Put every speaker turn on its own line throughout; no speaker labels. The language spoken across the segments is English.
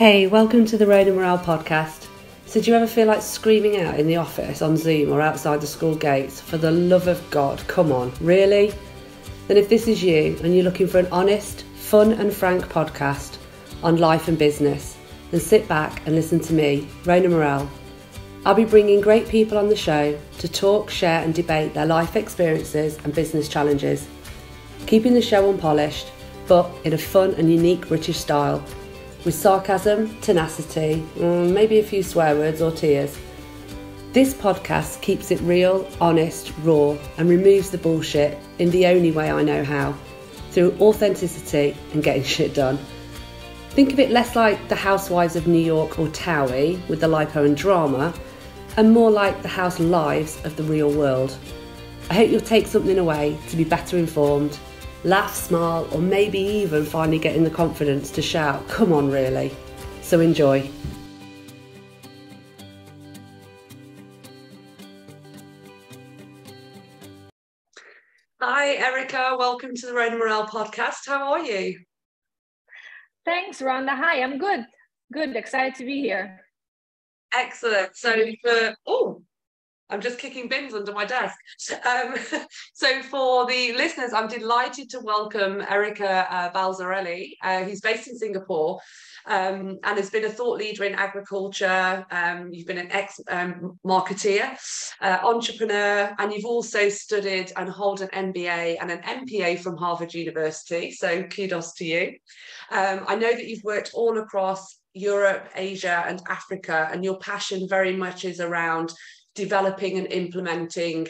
Hey, welcome to the Rhona Morrell podcast. So, do you ever feel like screaming out in the office, on Zoom, or outside the school gates? For the love of God, come on, really? Then, if this is you and you're looking for an honest, fun, and frank podcast on life and business, then sit back and listen to me, Rhona Morrell. I'll be bringing great people on the show to talk, share, and debate their life experiences and business challenges, keeping the show unpolished, but in a fun and unique British style with sarcasm, tenacity, mm, maybe a few swear words or tears. This podcast keeps it real, honest, raw, and removes the bullshit in the only way I know how through authenticity and getting shit done. Think of it less like the Housewives of New York or Towie with the lipo and drama, and more like the house lives of the real world. I hope you'll take something away to be better informed laugh, smile, or maybe even finally getting the confidence to shout, come on, really. So enjoy. Hi, Erika. Welcome to the Rhona Morrell podcast. How are you?
Thanks, Rhonda. Hi, I'm good. Good. Excited to be here.
Excellent. So, for oh, I'm just kicking bins under my desk. Um, so for the listeners, I'm delighted to welcome Erika uh, Balzarelli, uh, who's based in Singapore um, and has been a thought leader in agriculture. Um, you've been an ex-marketeer, uh, entrepreneur, and you've also studied and hold an MBA and an MPA from Harvard University. So kudos to you. Um, I know that you've worked all across Europe, Asia, and Africa, and your passion very much is around developing and implementing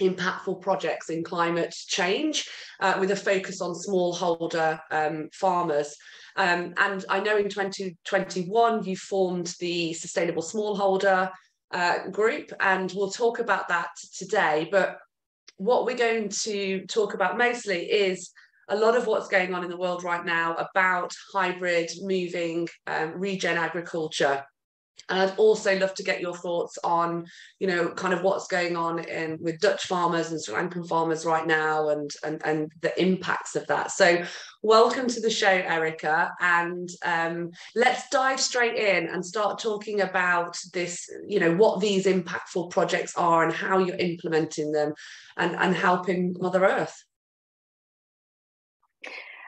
impactful projects in climate change uh, with a focus on smallholder um, farmers. Um, and I know in 2021 you formed the Sustainable Smallholder uh, group, and we'll talk about that today. But what we're going to talk about mostly is a lot of what's going on in the world right now about hybrid moving um, regen agriculture and I'd also love to get your thoughts on, you know, kind of what's going on in with Dutch farmers and Sri Lankan farmers right now and and and the impacts of that. So welcome to the show, Erika. And um, let's dive straight in and start talking about this, you know, what these impactful projects are and how you're implementing them and, and helping Mother Earth.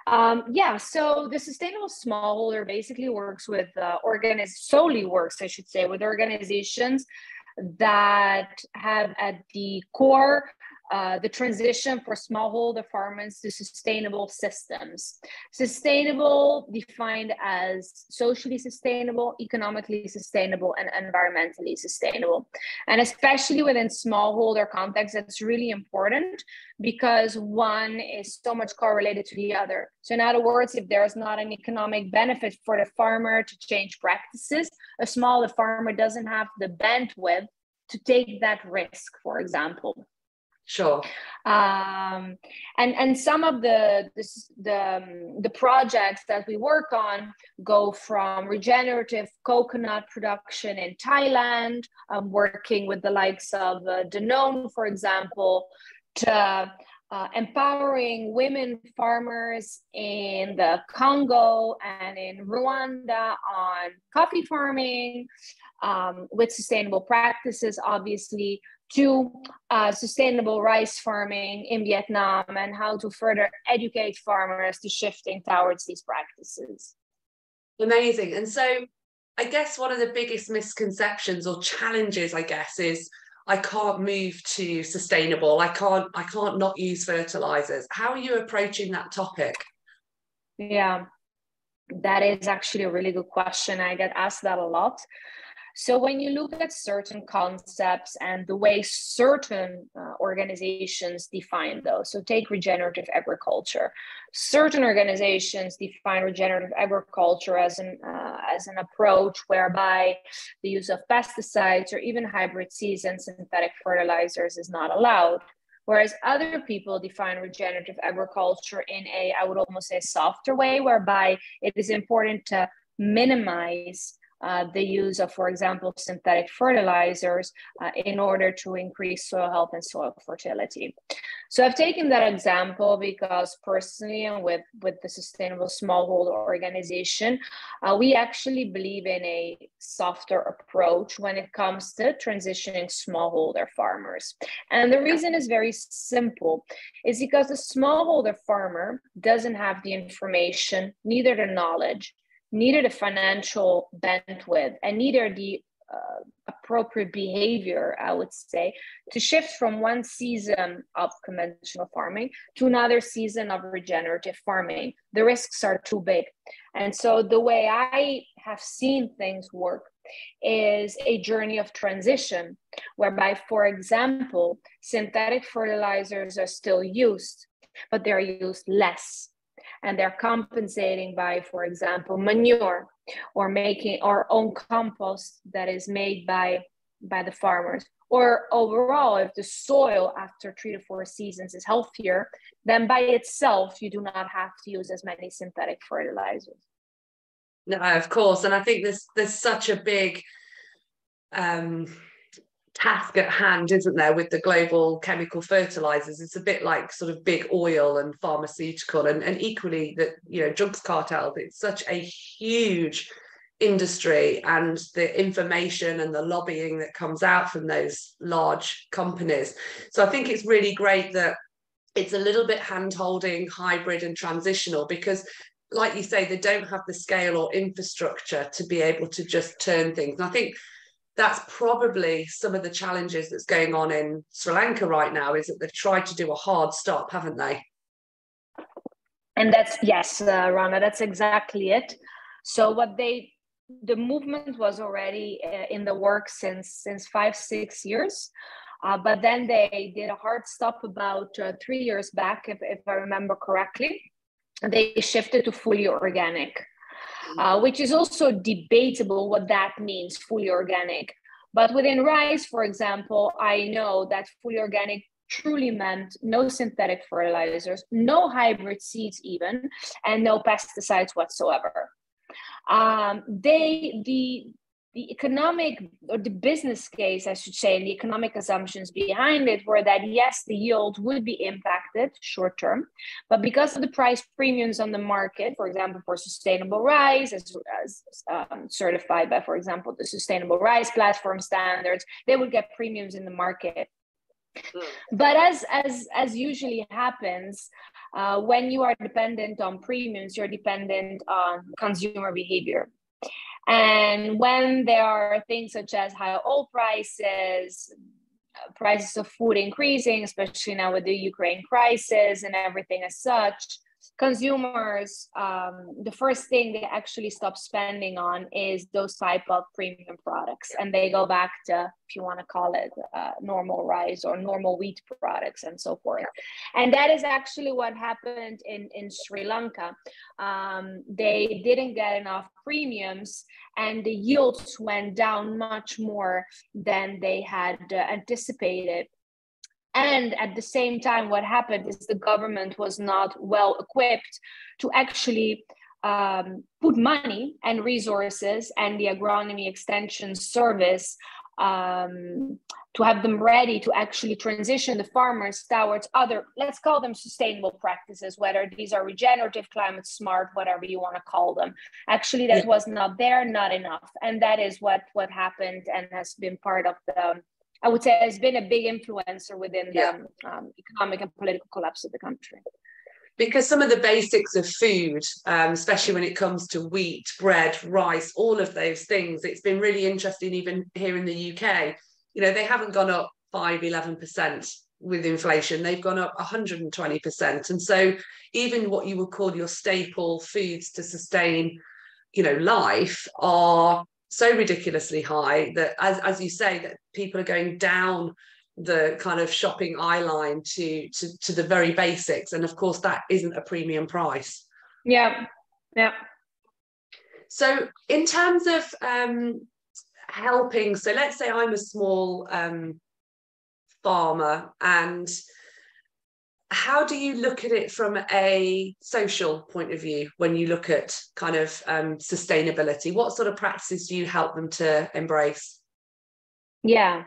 Um, yeah, so the sustainable smallholder basically works with uh, organiz- solely works, I should say, with organizations that have at the core uh, the transition for smallholder farmers to sustainable systems. Sustainable defined as socially sustainable, economically sustainable, and environmentally sustainable. And especially within smallholder context, that's really important because one is so much correlated to the other. So, in other words, if there's not an economic benefit for the farmer to change practices, a smaller farmer doesn't have the bandwidth to take that risk, for example.
Sure.
Um, and and some of the this, the um, the projects that we work on go from regenerative coconut production in Thailand, um, working with the likes of uh, Danone, for example, to uh, empowering women farmers in the Congo and in Rwanda on coffee farming um, with sustainable practices, obviously, to uh, sustainable rice farming in Vietnam and how to further educate farmers to shifting towards these practices.
Amazing. And so I guess one of the biggest misconceptions or challenges, I guess, is I can't move to sustainable. I can't I can't not use fertilizers. How are you approaching that topic?
Yeah. That is actually a really good question. I get asked that a lot. So when you look at certain concepts and the way certain uh, organizations define those, so take regenerative agriculture. Certain organizations define regenerative agriculture as an uh, as an approach whereby the use of pesticides or even hybrid seeds and synthetic fertilizers is not allowed. Whereas other people define regenerative agriculture in a, I would almost say, softer way, whereby it is important to minimize uh, the use of, for example, synthetic fertilizers uh, in order to increase soil health and soil fertility. So I've taken that example because personally, and with, with the Sustainable Smallholder Organization, uh, we actually believe in a softer approach when it comes to transitioning smallholder farmers. And the reason is very simple, is because the smallholder farmer doesn't have the information, neither the knowledge, neither the financial bandwidth and neither the uh, appropriate behavior, I would say, to shift from one season of conventional farming to another season of regenerative farming. The risks are too big. And so, the way I have seen things work is a journey of transition, whereby, for example, synthetic fertilizers are still used, but they're used less and they're compensating by, for example, manure or making our own compost that is made by by the farmers. Or overall if the soil after three to four seasons is healthier then by itself you do not have to use as many synthetic fertilizers.
No of course. And i think there's there's such a big um task at hand, isn't there, with the global chemical fertilizers? It's a bit like sort of big oil and pharmaceutical, and, and equally that you know drugs cartels. It's such a huge industry, and the information and the lobbying that comes out from those large companies. So I think it's really great that it's a little bit hand holding, hybrid, and transitional because like you say, they don't have the scale or infrastructure to be able to just turn things. And I think that's probably some of the challenges that's going on in Sri Lanka right now is that they've tried to do a hard stop, haven't they?
And that's yes, uh, Rana, that's exactly it. So what they the movement was already uh, in the work since since five six years. Uh, but then they did a hard stop about uh, three years back, if, if I remember correctly. They shifted to fully organic uh, which is also debatable what that means, fully organic. But within rice, for example, I know that fully organic truly meant no synthetic fertilizers, no hybrid seeds, even, and no pesticides whatsoever. Um, they the the economic or the business case, I should say, and the economic assumptions behind it were that yes, the yield would be impacted short term, but because of the price premiums on the market, for example, for sustainable rice, as, as um, certified by, for example, the Sustainable Rice Platform standards, they would get premiums in the market. Hmm. But as as as usually happens, uh, when you are dependent on premiums, you're dependent on consumer behavior. And when there are things such as high oil prices, prices of food increasing, especially now with the Ukraine crisis and everything as such, consumers um, the first thing they actually stop spending on is those type of premium products. And they go back to if you want to call it uh, normal rice or normal wheat products and so forth. And that is actually what happened in in sri lanka. Um, they didn't get enough premiums and the yields went down much more than they had uh, anticipated and at the same time, what happened is the government was not well equipped to actually um, put money and resources and the agronomy extension service um, to have them ready to actually transition the farmers towards other, let's call them sustainable practices, whether these are regenerative, climate smart, whatever you want to call them. Actually, that was not there, not enough. And that is what, what happened and has been part of the I would say has been a big influencer within yeah. the um, economic and political collapse of the country.
Because some of the basics of food, um, especially when it comes to wheat, bread, rice, all of those things, it's been really interesting, even here in the UK. You know, they haven't gone up 5, 11% with inflation, they've gone up 120%. And so, even what you would call your staple foods to sustain, you know, life are so ridiculously high that as, as you say that people are going down the kind of shopping eye line to, to to the very basics. And of course that isn't a premium price.
Yeah yeah
so in terms of um helping so let's say i'm a small um farmer and how do you look at it from a social point of view when you look at kind of um, sustainability? What sort of practices do you help them to embrace?
Yeah.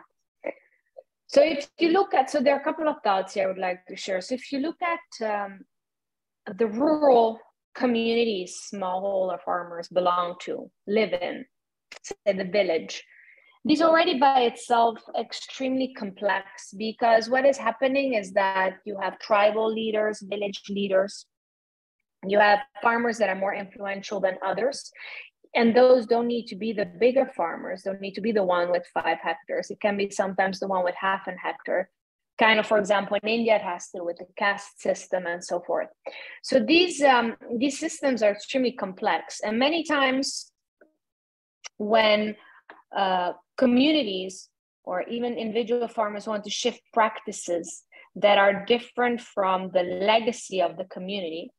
So if you look at, so there are a couple of thoughts here I would like to share. So if you look at um, the rural communities smallholder farmers belong to, live in, say the village, this already by itself extremely complex because what is happening is that you have tribal leaders village leaders. You have farmers that are more influential than others. And those don't need to be the bigger farmers don't need to be the one with five hectares. It can be sometimes the one with half an hectare. Kind of for example in india it has to do with the caste system and so forth. So these um, these systems are extremely complex. And many times when uh, communities or even individual farmers want to shift practices that are different from the legacy of the community,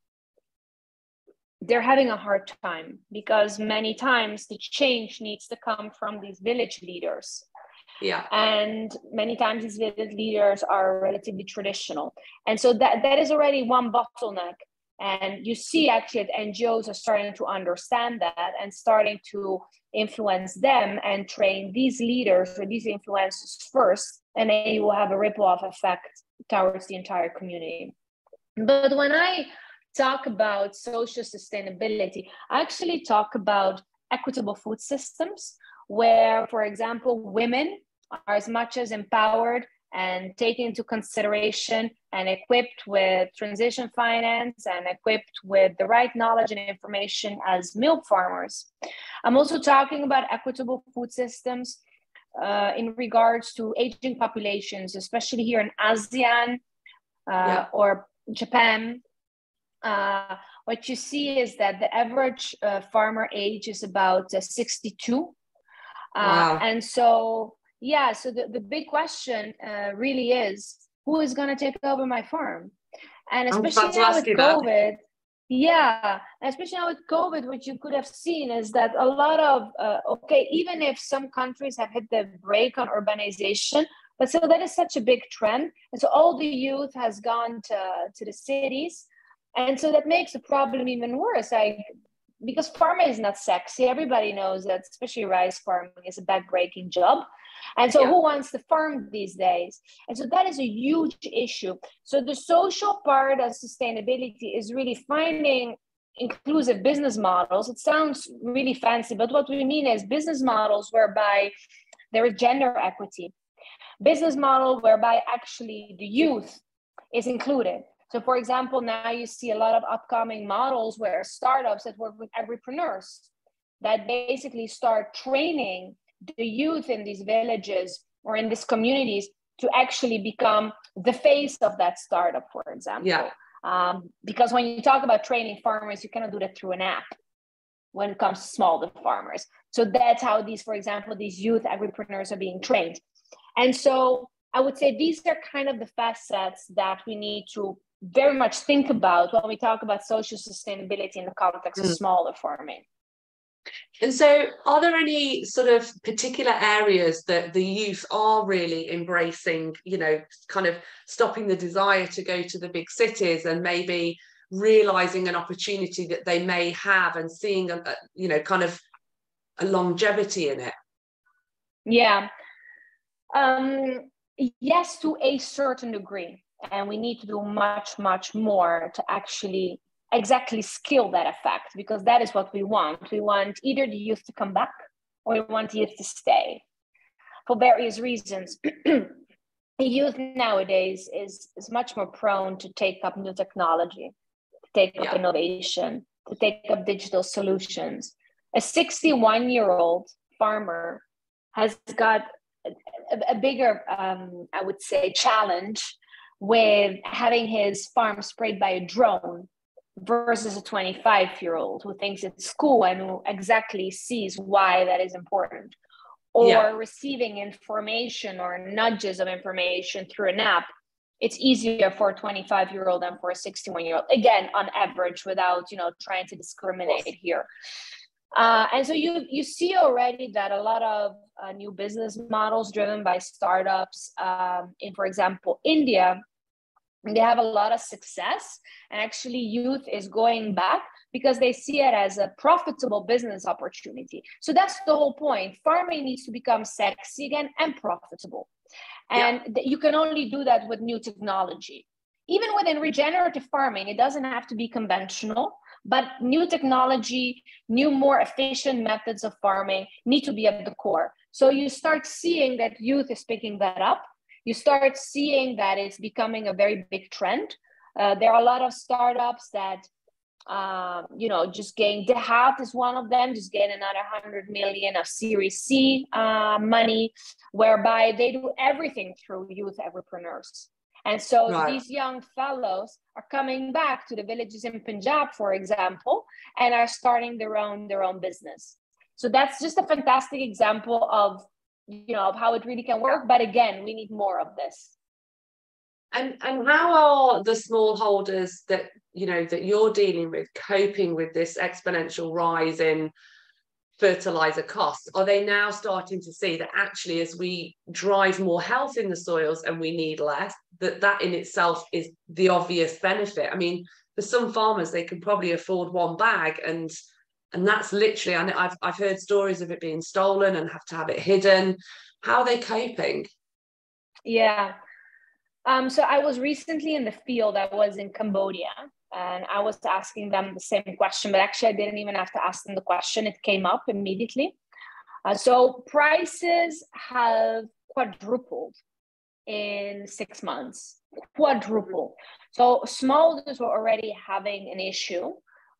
they're having a hard time because many times the change needs to come from these village leaders.
Yeah.
And many times these village leaders are relatively traditional. And so that, that is already one bottleneck. And you see actually that NGOs are starting to understand that and starting to influence them and train these leaders or these influencers first, and then you will have a ripple off effect towards the entire community. But when I talk about social sustainability, I actually talk about equitable food systems where, for example, women are as much as empowered and taken into consideration and equipped with transition finance and equipped with the right knowledge and information as milk farmers. I'm also talking about equitable food systems uh, in regards to aging populations, especially here in ASEAN uh, yeah. or Japan. Uh, what you see is that the average uh, farmer age is about uh, 62. Uh, wow. And so yeah so the, the big question uh, really is who is going to take over my farm? And especially now with covid yeah especially now with covid what you could have seen is that a lot of uh, okay even if some countries have hit the brake on urbanization but so that is such a big trend. And so all the youth has gone to, to the cities. And so that makes the problem even worse like because farming is not sexy. Everybody knows that especially rice farming is a backbreaking job and so, yeah. who wants to farm these days? And so, that is a huge issue. So, the social part of sustainability is really finding inclusive business models. It sounds really fancy, but what we mean is business models whereby there is gender equity, business model whereby actually the youth is included. So, for example, now you see a lot of upcoming models where startups that work with entrepreneurs that basically start training the youth in these villages or in these communities to actually become the face of that startup, for example.
Yeah.
Um, because when you talk about training farmers, you cannot do that through an app when it comes to small farmers. So that's how these, for example, these youth agripreneurs are being trained. And so I would say these are kind of the facets that we need to very much think about when we talk about social sustainability in the context mm. of smaller farming.
And so, are there any sort of particular areas that the youth are really embracing, you know, kind of stopping the desire to go to the big cities and maybe realizing an opportunity that they may have and seeing, a, you know, kind of a longevity in it?
Yeah. Um, yes, to a certain degree. And we need to do much, much more to actually exactly scale that effect because that is what we want. We want either the youth to come back or we want the youth to stay for various reasons. youth nowadays is, is much more prone to take up new technology, to take up yeah. innovation, to take up digital solutions. A 61 year old farmer has got a, a bigger, um, I would say, challenge with having his farm sprayed by a drone versus a 25 year old who thinks it's cool and who exactly sees why that is important or yeah. receiving information or nudges of information through an app it's easier for a 25 year old than for a 61 year old again on average without you know trying to discriminate here uh, and so you you see already that a lot of uh, new business models driven by startups um, in for example india they have a lot of success and actually youth is going back because they see it as a profitable business opportunity. So that's the whole point. Farming needs to become sexy again and profitable. And yeah. you can only do that with new technology. Even within regenerative farming it doesn't have to be conventional but new technology new more efficient methods of farming need to be at the core. So you start seeing that youth is picking that up you start seeing that it's becoming a very big trend. Uh, there are a lot of startups that, um, you know, just gain. DeHaat is one of them. Just gain another hundred million of Series C uh, money, whereby they do everything through youth entrepreneurs. And so right. these young fellows are coming back to the villages in Punjab, for example, and are starting their own their own business. So that's just a fantastic example of you know of how it really can work but again we need more of this.
And and how are the smallholders that you know that you're dealing with coping with this exponential rise in fertilizer costs? Are they now starting to see that actually as we drive more health in the soils and we need less that that in itself is the obvious benefit? I mean for some farmers they can probably afford one bag and and that's literally I I've I've heard stories of it being stolen and have to have it hidden. How are they coping?
Yeah. Um, so I was recently in the field. I was in Cambodia, and I was asking them the same question, but actually I didn't even have to ask them the question. It came up immediately. Uh, so prices have quadrupled in six months. Quadruple. So smallholders were already having an issue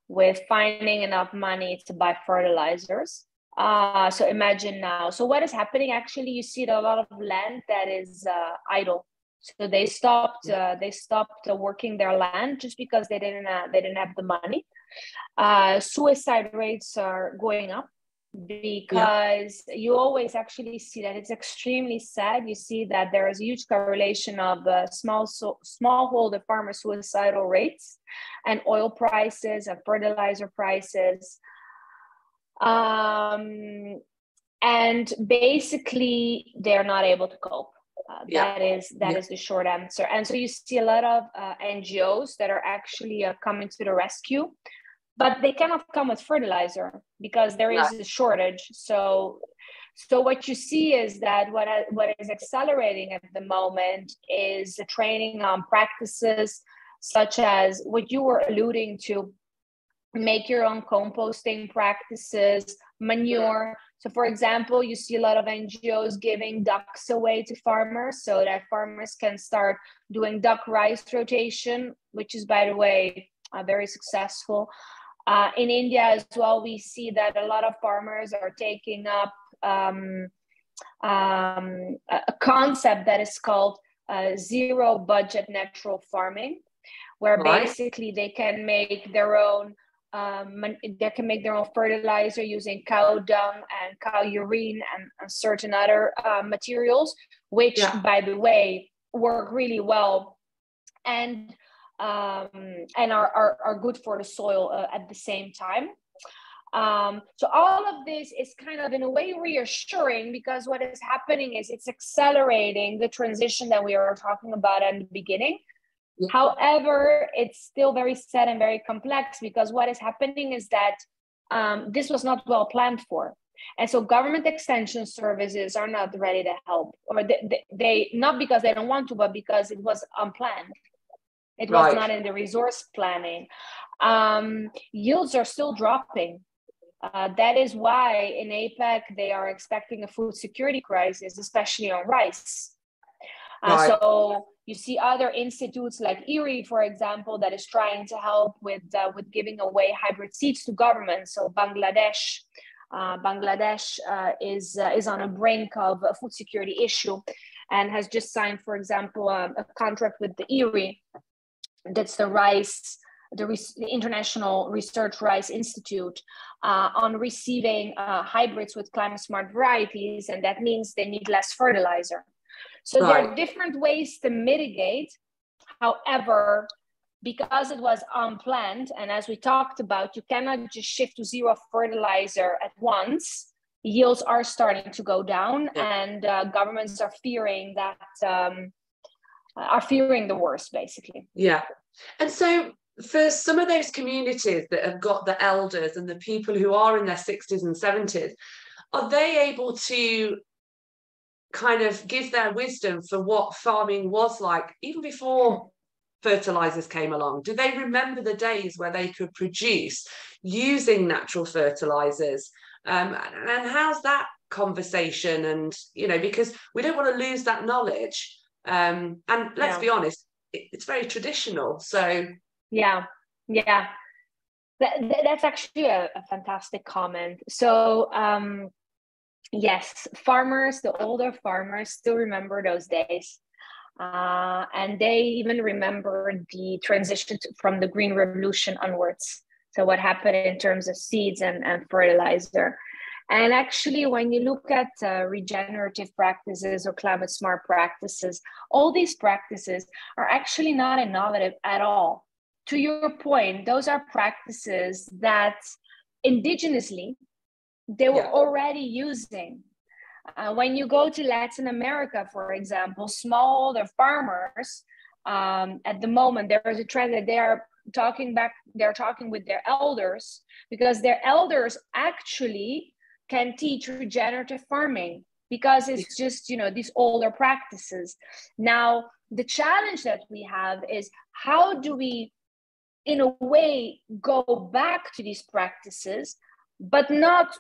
with finding enough money to buy fertilizers. Uh, so imagine now. So what is happening? Actually, you see a lot of land that is uh, idle. So they stopped. Uh, they stopped working their land just because they didn't. Uh, they didn't have the money. Uh, suicide rates are going up because yeah. you always actually see that it's extremely sad. You see that there is a huge correlation of uh, small so, smallholder farmer suicidal rates and oil prices and fertilizer prices. Um, and basically, they're not able to cope. Uh, yeah. That is that yeah. is the short answer. And so you see a lot of uh, NGOs that are actually uh, coming to the rescue but they cannot come with fertilizer because there is a shortage. So so what you see is that what what is accelerating at the moment is the training on practices such as what you were alluding to make your own composting practices manure. So for example you see a lot of ngos giving ducks away to farmers so that farmers can start doing duck rice rotation which is by the way uh, very successful uh, in India as well, we see that a lot of farmers are taking up um, um, a concept that is called uh, zero budget natural farming, where right. basically they can make their own um, they can make their own fertilizer using cow dung and cow urine and, and certain other uh, materials, which, yeah. by the way, work really well. And um, and are, are, are good for the soil uh, at the same time. Um, so all of this is kind of in a way reassuring because what is happening is it's accelerating the transition that we were talking about at the beginning. Yeah. However, it's still very sad and very complex because what is happening is that um, this was not well planned for. And so government extension services are not ready to help, or they, they, they not because they don't want to, but because it was unplanned. It was right. not in the resource planning. Um, yields are still dropping. Uh, that is why in APEC they are expecting a food security crisis, especially on rice. Uh, right. So you see other institutes like IRRI, for example, that is trying to help with uh, with giving away hybrid seeds to governments. So Bangladesh, uh, Bangladesh uh, is uh, is on a brink of a food security issue, and has just signed, for example, um, a contract with the IRRI that's the rice the, the, International Research Rice Institute uh, on receiving uh, hybrids with climate smart varieties, and that means they need less fertilizer. So right. there are different ways to mitigate. However, because it was unplanned, and as we talked about, you cannot just shift to zero fertilizer at once. Yields are starting to go down, yeah. and uh, governments are fearing that. Um, are fearing the worst, basically.
Yeah. And so for some of those communities that have got the elders and the people who are in their 60s and 70s, are they able to kind of give their wisdom for what farming was like even before fertilizers came along? Do they remember the days where they could produce using natural fertilizers? Um, and how's that conversation? And, you know, because we don't want to lose that knowledge. Um, and let's yeah. be honest, it, it's very traditional. So,
yeah, yeah. That, that's actually a, a fantastic comment. So, um, yes, farmers, the older farmers still remember those days. Uh, and they even remember the transition to, from the Green Revolution onwards. So, what happened in terms of seeds and, and fertilizer. And actually, when you look at uh, regenerative practices or climate smart practices, all these practices are actually not innovative at all. To your point, those are practices that indigenously they were yeah. already using. Uh, when you go to Latin America, for example, smallholder farmers, um, at the moment, there is a trend that they are talking back, they're talking with their elders because their elders actually can teach regenerative farming because it's just, you know, these older practices. Now, the challenge that we have is how do we, in a way, go back to these practices, but not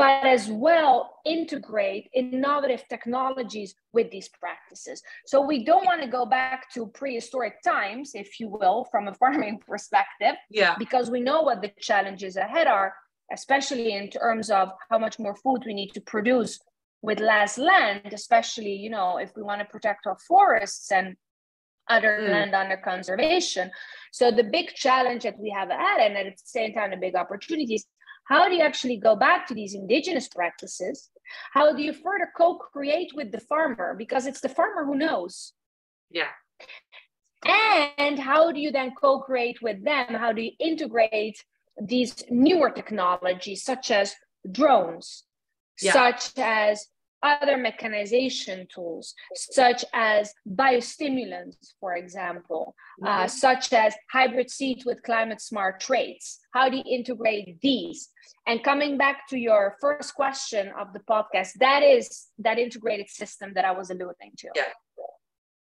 but as well integrate innovative technologies with these practices. So we don't want to go back to prehistoric times, if you will, from a farming perspective,
yeah.
because we know what the challenges ahead are, especially in terms of how much more food we need to produce with less land, especially, you know, if we want to protect our forests and other mm. land under conservation. So the big challenge that we have ahead, and at the same time, the big opportunities how do you actually go back to these indigenous practices? How do you further co create with the farmer? Because it's the farmer who knows.
Yeah.
And how do you then co create with them? How do you integrate these newer technologies, such as drones, yeah. such as other mechanization tools, such as biostimulants, for example, uh, mm-hmm. uh, such as hybrid seeds with climate smart traits. How do you integrate these? And coming back to your first question of the podcast, that is that integrated system that I was alluding to.
Yeah.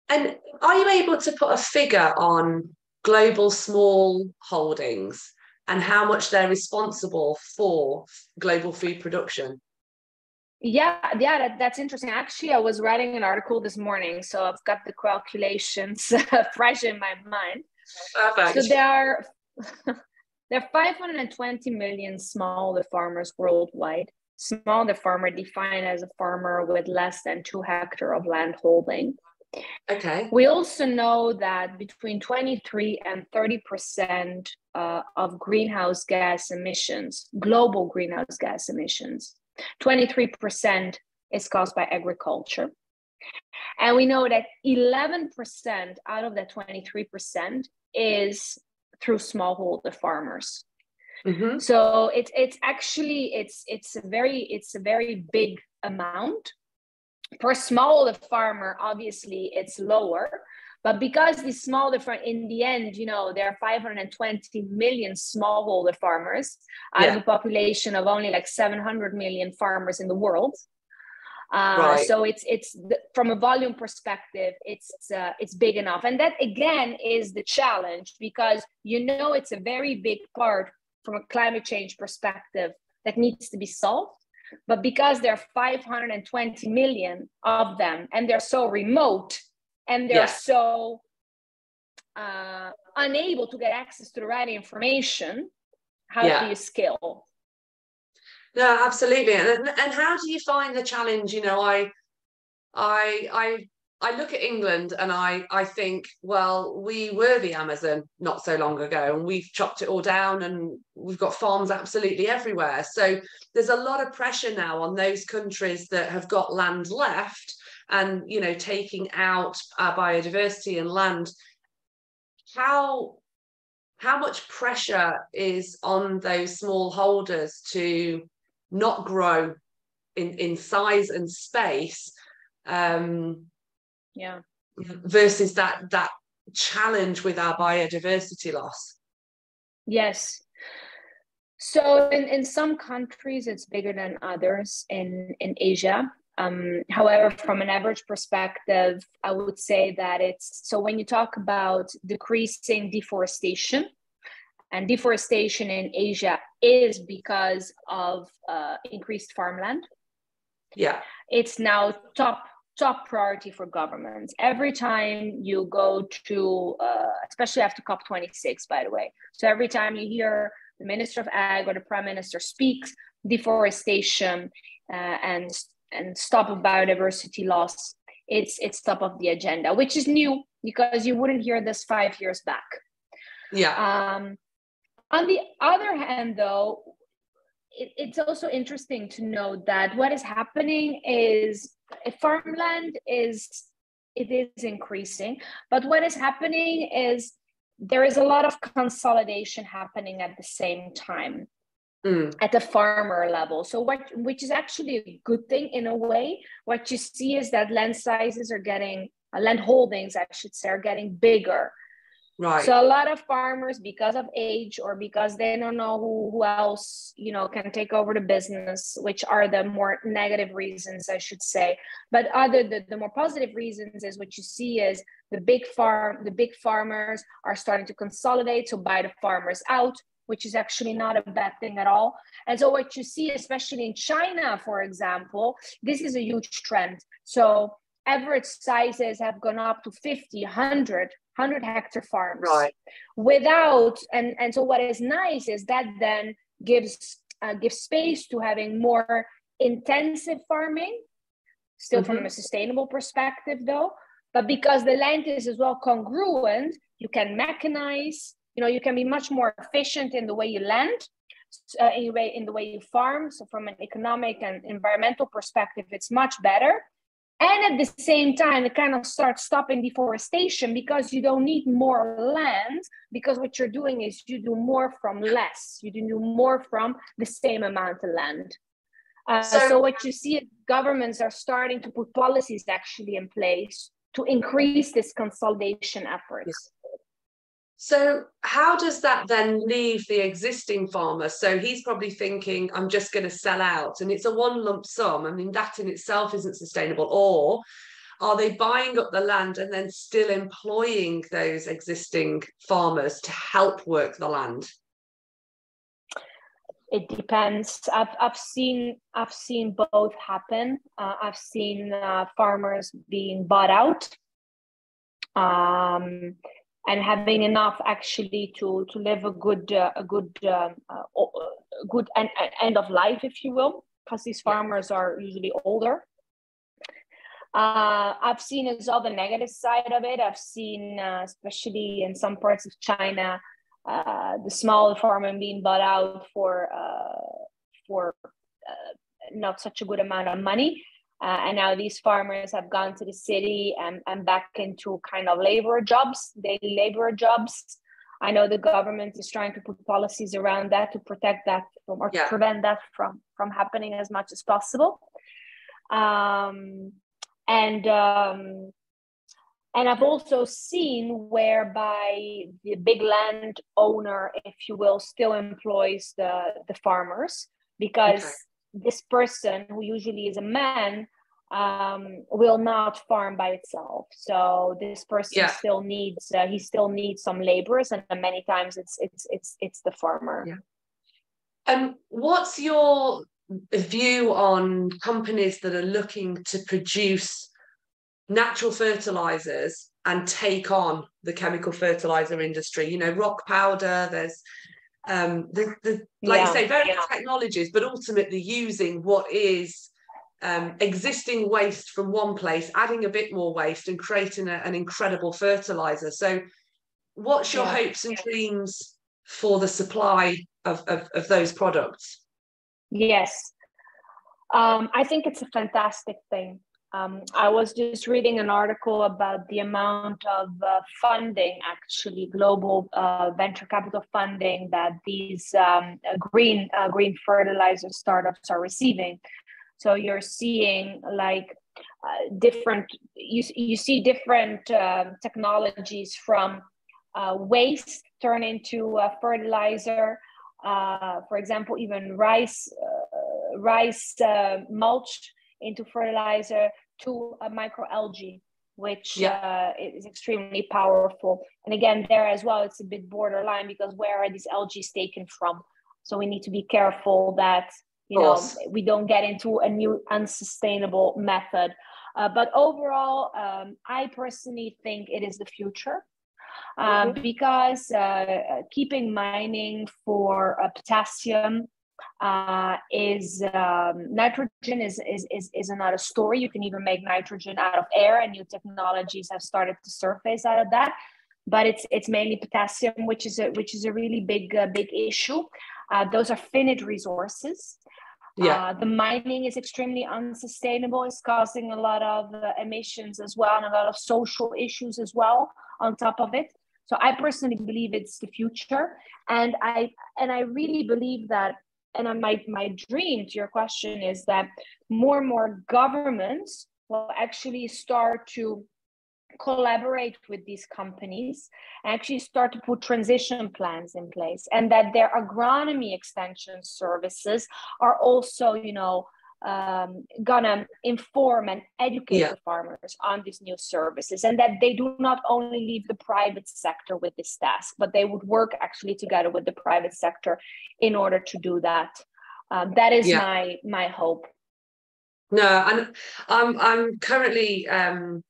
And are you able to put a figure on global small holdings and how much they're responsible for global food production?
Yeah, yeah, that, that's interesting. Actually, I was writing an article this morning, so I've got the calculations fresh in my mind. Perfect. So there are there are 520 million smallholder farmers worldwide. Smallholder farmer defined as a farmer with less than two hectare of land holding.
Okay.
We also know that between 23 and 30 percent uh, of greenhouse gas emissions, global greenhouse gas emissions, 23% is caused by agriculture. And we know that 11% out of that 23% is through smallholder farmers. Mm-hmm. So it's it's actually it's it's a very it's a very big amount. For a smallholder farmer, obviously it's lower, but because these small different, in the end, you know, there are 520 million smallholder farmers out yeah. of a population of only like 700 million farmers in the world. Uh, right. So it's it's from a volume perspective, it's uh, it's big enough, and that again is the challenge because you know it's a very big part from a climate change perspective that needs to be solved. But because there are 520 million of them and they're so remote, and they're so uh, unable to get access to the right information how yeah. do you scale?
No absolutely. And, and how do you find the challenge? You know i i i I look at England and I, I think, well, we were the Amazon not so long ago, and we've chopped it all down, and we've got farms absolutely everywhere. So there's a lot of pressure now on those countries that have got land left and you know taking out our biodiversity and land how how much pressure is on those small holders to not grow in in size and space
um yeah
versus that that challenge with our biodiversity loss?
Yes. So in, in some countries, it's bigger than others in, in Asia. Um, however, from an average perspective, I would say that it's so when you talk about decreasing deforestation, and deforestation in Asia is because of uh, increased farmland.
Yeah,
it's now top top priority for governments. Every time you go to, uh, especially after COP26, by the way. So every time you hear the Minister of Ag or the Prime Minister speaks deforestation uh, and and stop of biodiversity loss, it's it's top of the agenda, which is new because you wouldn't hear this five years back.
Yeah.
Um, on the other hand, though, it, it's also interesting to note that what is happening is farmland is it is increasing, but what is happening is there is a lot of consolidation happening at the same time mm. at the farmer level. So what which is actually a good thing in a way. What you see is that land sizes are getting uh, land holdings, I should say, are getting bigger.
Right.
So a lot of farmers, because of age or because they don't know who, who else, you know, can take over the business, which are the more negative reasons, I should say. But other the, the more positive reasons is what you see is the big farm, the big farmers are starting to consolidate, so buy the farmers out, which is actually not a bad thing at all. And so what you see, especially in China, for example, this is a huge trend. So average sizes have gone up to 50, 100 100 hectare farms
right.
without and and so what is nice is that then gives uh, gives space to having more intensive farming still mm-hmm. from a sustainable perspective though. But because the land is as well congruent you can mechanize you know you can be much more efficient in the way you land uh, in, way, in the way you farm. So from an economic and environmental perspective it's much better and at the same time it kind of starts stopping deforestation because you don't need more land because what you're doing is you do more from less. You do more from the same amount of land. Uh, so, so what you see is governments are starting to put policies actually in place to increase this consolidation efforts
so, how does that then leave the existing farmer? So, he's probably thinking, I'm just going to sell out, and it's a one lump sum. I mean, that in itself isn't sustainable. Or are they buying up the land and then still employing those existing farmers to help work the land?
It depends. I've, I've seen I've seen both happen. Uh, I've seen uh, farmers being bought out. Um, and having enough actually to to live a good uh, a good uh, uh, good end, end of life if you will because these farmers are usually older uh, I've seen as well the negative side of it. I've seen, uh, especially in some parts of China, uh, the small farmer being bought out for for not such a good amount of money. Uh, and now these farmers have gone to the city and, and back into kind of labor jobs, daily labor jobs. I know the government is trying to put policies around that to protect that from, or yeah. to prevent that from, from happening as much as possible. Um, and um, and I've also seen whereby the big land owner, if you will, still employs the, the farmers because okay this person who usually is a man um, will not farm by itself. So this person yeah. still needs uh, he still needs some laborers, and many times it's it's it's it's the farmer.
Yeah. And what's your view on companies that are looking to produce natural fertilizers and take on the chemical fertilizer industry? You know, rock powder. There's um, the, the like yeah, you say, various yeah. technologies, but ultimately using what is um, existing waste from one place, adding a bit more waste, and creating a, an incredible fertilizer. So, what's your yeah. hopes and dreams for the supply of, of, of those products?
Yes, um, I think it's a fantastic thing. Um, I was just reading an article about the amount of uh, funding, actually, global uh, venture capital funding that these um, green uh, green fertilizer startups are receiving. So you're seeing like uh, different you, you see different uh, technologies from uh, waste turn into a fertilizer uh, for example even rice rice mulch into fertilizer to a microalgae which yeah. is extremely powerful and again there as well it's a bit borderline because where are these algae taken from so we need to be careful that you know we don't get into a new unsustainable method uh, but overall, um, I personally think it is the future. Uh, mm-hmm. because uh, keeping mining for uh, potassium uh, is um, nitrogen is, is, is, is another story. You can even make nitrogen out of air, and new technologies have started to surface out of that. But it's it's mainly potassium, which is a which is a really big uh, big issue. those are finite resources yeah. Uh, the mining is extremely unsustainable. It's causing a lot of uh, emissions as well and a lot of social issues as well on top of it. So I personally believe it's the future, and I and I really believe that. And my my dream to your question is that more and more governments will actually start to collaborate with these companies and actually start to put transition plans in place and that their agronomy extension services are also you know um, gonna inform and educate yeah. the farmers on these new services and that they do not only leave the private sector with this task but they would work actually together with the private sector in order to do that um, that is yeah. my my hope
no and i'm i'm currently um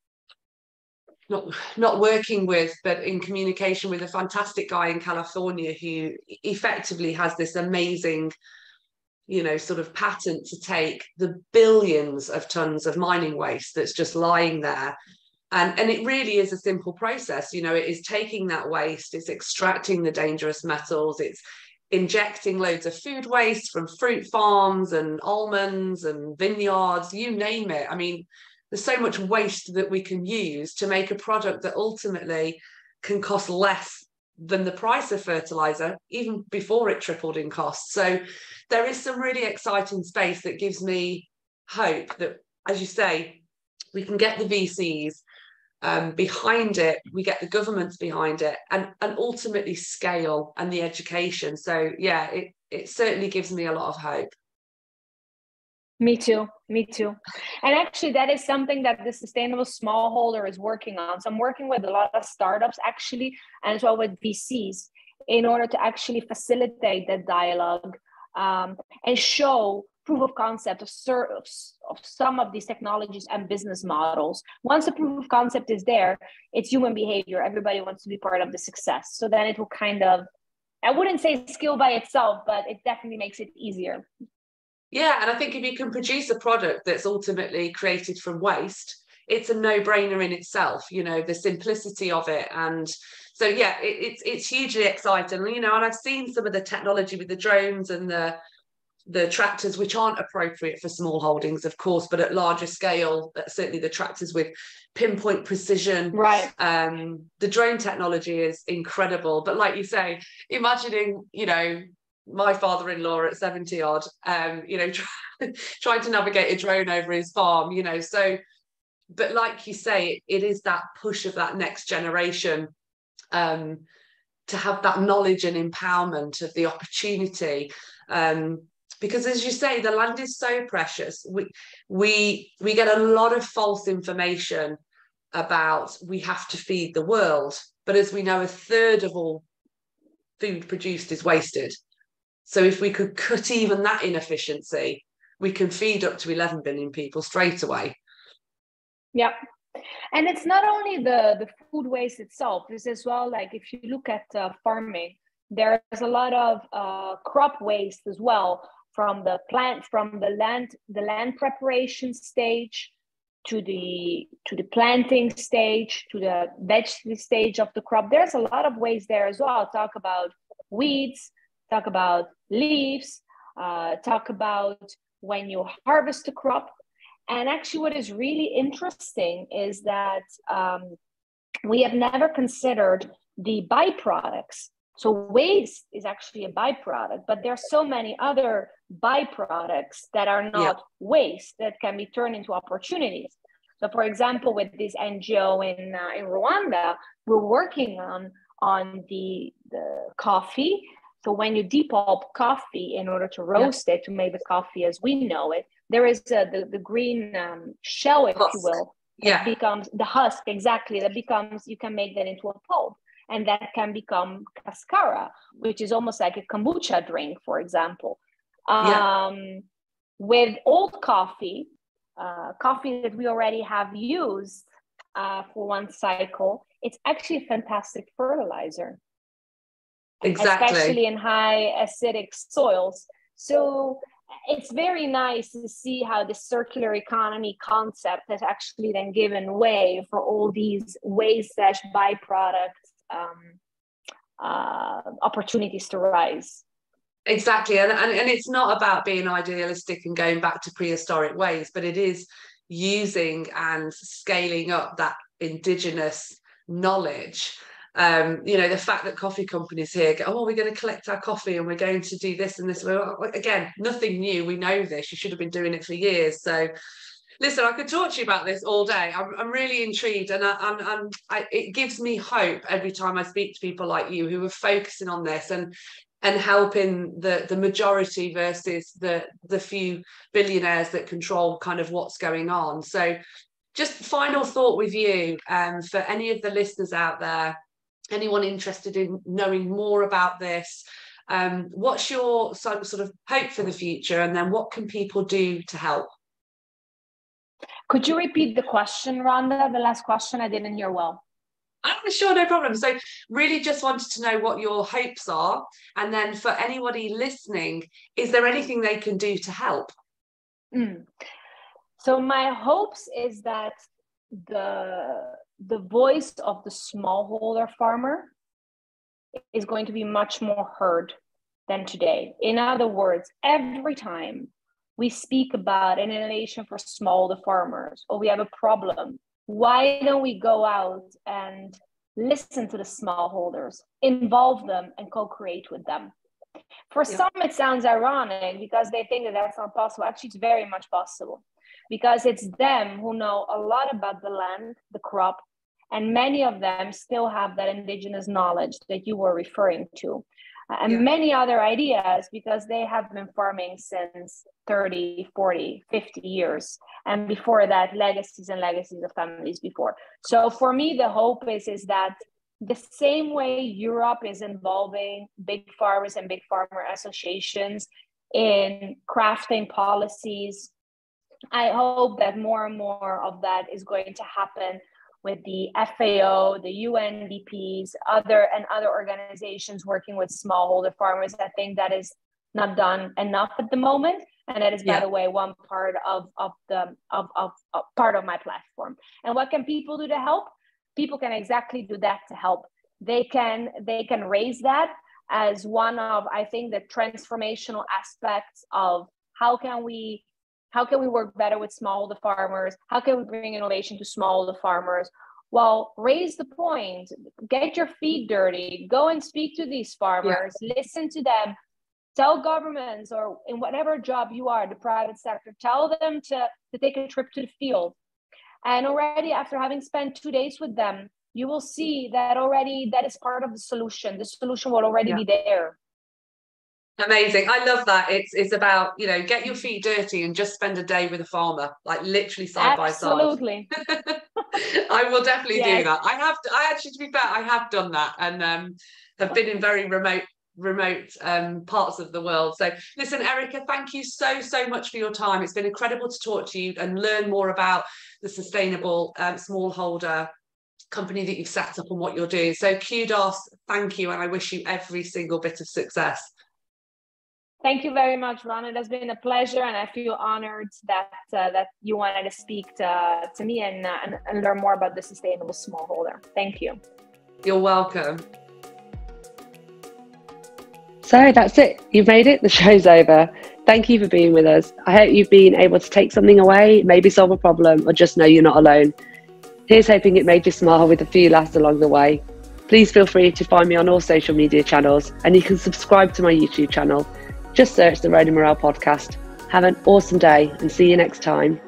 not not working with but in communication with a fantastic guy in california who effectively has this amazing you know sort of patent to take the billions of tons of mining waste that's just lying there. And and it really is a simple process. You know it is taking that waste it's extracting the dangerous metals it's injecting loads of food waste from fruit farms and almonds and vineyards you name it. I mean there's so much waste that we can use to make a product that ultimately can cost less than the price of fertilizer even before it tripled in cost. So there is some really exciting space that gives me hope that as you say we can get the vcs um, behind it we get the governments behind it and and ultimately scale and the education. So yeah it it certainly gives me a lot of hope
me too. Me too. And actually, that is something that the sustainable smallholder is working on. So I'm working with a lot of startups actually, and as well with VCs, in order to actually facilitate that dialogue um, and show proof of concept of, of some of these technologies and business models. Once the proof of concept is there, it's human behavior. Everybody wants to be part of the success. So then it will kind of, I wouldn't say skill by itself, but it definitely makes it easier.
Yeah, and I think if you can produce a product that's ultimately created from waste, it's a no-brainer in itself. You know, the simplicity of it, and so yeah, it, it's it's hugely exciting. You know, and I've seen some of the technology with the drones and the the tractors, which aren't appropriate for small holdings, of course, but at larger scale, certainly the tractors with pinpoint precision.
Right.
Um, the drone technology is incredible. But like you say, imagining, you know, my father-in-law at 70 odd um you know try, trying to navigate a drone over his farm you know so but like you say it, is that push of that next generation um to have that knowledge and empowerment of the opportunity um because as you say the land is so precious. We we we get a lot of false information about we have to feed the world but as we know a third of all food produced is wasted so if we could cut even that inefficiency, we can feed up to 11 billion people straight away.
Yep. And it's not only the, the food waste itself, it's as well like if you look at uh, farming, there's a lot of uh, crop waste as well from the plant, from the land, the land preparation stage to the to the planting stage to the vegetable stage of the crop. There's a lot of waste there as well. talk about weeds, talk about leaves, uh, talk about when you harvest a crop. And actually, what is really interesting is that um, we have never considered the byproducts. So, waste is actually a byproduct, but there are so many other byproducts that are not yeah. waste that can be turned into opportunities. So, for example, with this NGO in uh, in Rwanda, we're working on on the the coffee. So when you depulp coffee in order to roast yeah. it to make the coffee as we know it, there is a, the the green um, shell, if husk. you will, yeah, becomes the husk exactly. That becomes you can make that into a pulp and that can become cascara, which is almost like a kombucha drink, for example. Yeah. Um, with old coffee, uh, coffee that we already have used uh, for one cycle, it's actually a fantastic fertilizer.
Exactly.
Especially in high acidic soils. So it's very nice to see how the circular economy concept has actually then given way for all these waste slash byproducts um, uh, opportunities to rise.
Exactly. And, and, and it's not about being idealistic and going back to prehistoric ways, but it is using and scaling up that indigenous knowledge. Um, you know, the fact that coffee companies here go, oh, we're going to collect our coffee and we're going to do this and this. Well, again, nothing new. We know this. You should have been doing it for years. So listen, I could talk to you about this all day. I'm, I'm really intrigued, and I, I'm, I'm I, it gives me hope every time I speak to people like you who are focusing on this and and helping the the majority versus the the few billionaires that control kind of what's going on. So, just final thought with you, um, for any of the listeners out there, anyone interested in knowing more about this. Um, what's your sort of hope for the future, and then what can people do to help?
Could you repeat the question, Rhonda? The last question I didn't hear well.
I'm sure, no problem. So, really just wanted to know what your hopes are. And then for anybody listening, is there anything they can do to help?
Mm. So, my hopes is that the the voice of the smallholder farmer is going to be much more heard than today. In other words, every time we speak about an innovation for small farmers or we have a problem why don't we go out and listen to the smallholders involve them and co-create with them for yeah. some it sounds ironic because they think that that's not possible actually it's very much possible because it's them who know a lot about the land the crop and many of them still have that indigenous knowledge that you were referring to. Uh, and yeah. many other ideas because they have been farming since 30 40 50 years. And before that legacies and legacies of families before. So for me the hope is is that the same way europe is involving big farmers and big farmer associations in crafting policies i hope that more and more of that is going to happen with the FAO, the UNDPs, other and other organizations working with smallholder farmers. I think that is not done enough at the moment. And that is, yeah. by the way, one part of, of the of, of, of part of my platform. And what can people do to help? People can exactly do that to help. They can they can raise that as one of I think the transformational aspects of how can we how can we work better with smallholder farmers? How can we bring innovation to smallholder farmers? Well, raise the point, get your feet dirty, go and speak to these farmers, yeah. listen to them, tell governments or in whatever job you are, the private sector, tell them to, to take a trip to the field. And already after having spent two days with them, you will see that already that is part of the solution. The solution will already yeah. be there.
Amazing. I love that. It's it's about, you know, get your feet dirty and just spend a day with a farmer, like literally side
Absolutely.
by side. Absolutely. I will definitely yes. do that. I have to, I actually to be fair, I have done that and um have been in very remote remote um, parts of the world. So listen, Erika, thank you so, so much for your time. It's been incredible to talk to you and learn more about the sustainable um, smallholder company that you've set up and what you're doing. So kudos, thank you, and I wish you every single bit of success.
Thank you very much, Ron. It has been a pleasure, and I feel honored that uh, that you wanted to speak to, to me and, uh, and, and learn more about the sustainable smallholder. Thank you.
You're welcome.
So that's it. You've made it. The show's over. Thank you for being with us. I hope you've been able to take something away, maybe solve a problem, or just know you're not alone. Here's hoping it made you smile with a few laughs along the way. Please feel free to find me on all social media channels, and you can subscribe to my YouTube channel just search the Rhona Morrell podcast. Have an awesome day and see you next time.